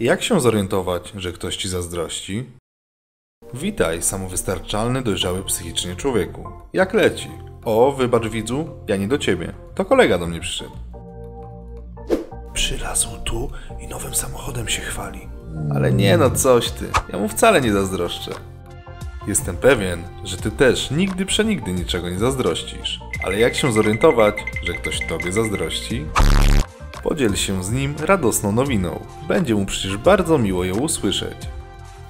Jak się zorientować, że ktoś ci zazdrości? Witaj, samowystarczalny, dojrzały psychicznie człowieku. Jak leci? O, wybacz widzu, ja nie do ciebie. To kolega do mnie przyszedł. Przylazł tu i nowym samochodem się chwali. Ale nie no, coś ty. Ja mu wcale nie zazdroszczę. Jestem pewien, że ty też nigdy przenigdy niczego nie zazdrościsz. Ale jak się zorientować, że ktoś tobie zazdrości? Podziel się z nim radosną nowiną. Będzie mu przecież bardzo miło ją usłyszeć.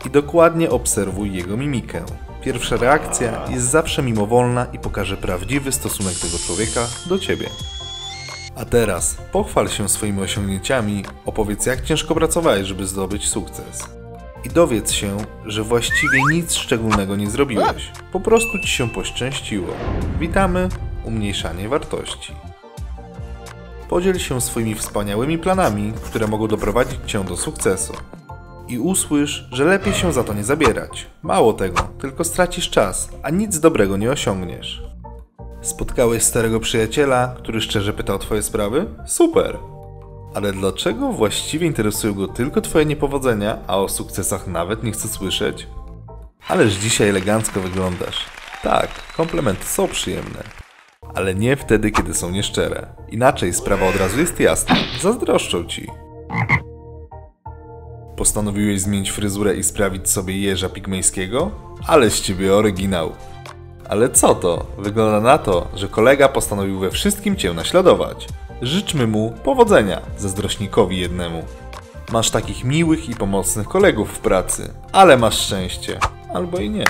I dokładnie obserwuj jego mimikę. Pierwsza reakcja jest zawsze mimowolna i pokaże prawdziwy stosunek tego człowieka do ciebie. A teraz pochwal się swoimi osiągnięciami, opowiedz jak ciężko pracowałeś, żeby zdobyć sukces. I dowiedz się, że właściwie nic szczególnego nie zrobiłeś. Po prostu ci się poszczęściło. Witamy, umniejszanie wartości. Podziel się swoimi wspaniałymi planami, które mogą doprowadzić cię do sukcesu. I usłysz, że lepiej się za to nie zabierać. Mało tego, tylko stracisz czas, a nic dobrego nie osiągniesz. Spotkałeś starego przyjaciela, który szczerze pytał o twoje sprawy? Super! Ale dlaczego właściwie interesują go tylko twoje niepowodzenia, a o sukcesach nawet nie chce słyszeć? Ależ dzisiaj elegancko wyglądasz. Tak, komplementy są przyjemne. Ale nie wtedy, kiedy są nieszczere. Inaczej sprawa od razu jest jasna. Zazdroszczą ci. Postanowiłeś zmienić fryzurę i sprawić sobie jeża pigmejskiego? Ale z ciebie oryginał. Ale co to? Wygląda na to, że kolega postanowił we wszystkim cię naśladować. Życzmy mu powodzenia, zazdrośnikowi jednemu. Masz takich miłych i pomocnych kolegów w pracy, ale masz szczęście. Albo i nie.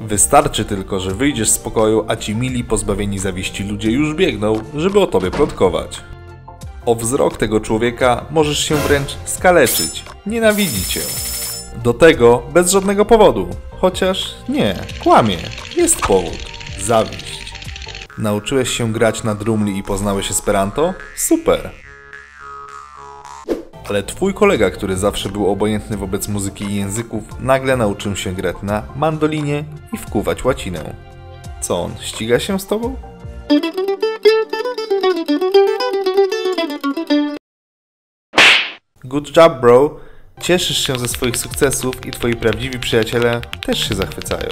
Wystarczy tylko, że wyjdziesz z pokoju, a ci mili pozbawieni zawiści ludzie już biegną, żeby o tobie plotkować. O wzrok tego człowieka możesz się wręcz skaleczyć, nienawidzi cię. Do tego bez żadnego powodu. Chociaż nie, kłamie. Jest powód. Zawiść. Nauczyłeś się grać na drumli i poznałeś Esperanto? Super. Ale twój kolega, który zawsze był obojętny wobec muzyki i języków, nagle nauczył się grać na mandolinie i wkuwać łacinę. Co on, ściga się z tobą? Good job, bro. Cieszysz się ze swoich sukcesów i twoi prawdziwi przyjaciele też się zachwycają.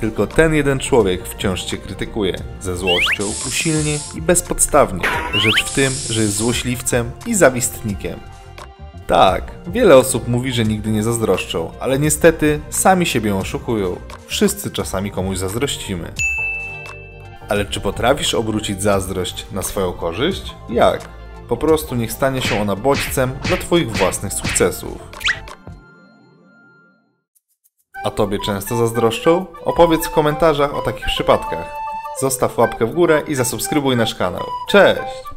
Tylko ten jeden człowiek wciąż cię krytykuje ze złością, usilnie i bezpodstawnie. Rzecz w tym, że jest złośliwcem i zawistnikiem. Tak, wiele osób mówi, że nigdy nie zazdroszczą, ale niestety sami siebie oszukują. Wszyscy czasami komuś zazdrościmy. Ale czy potrafisz obrócić zazdrość na swoją korzyść? Jak? Po prostu niech stanie się ona bodźcem dla Twoich własnych sukcesów. A Tobie często zazdroszczą? Opowiedz w komentarzach o takich przypadkach. Zostaw łapkę w górę i zasubskrybuj nasz kanał. Cześć!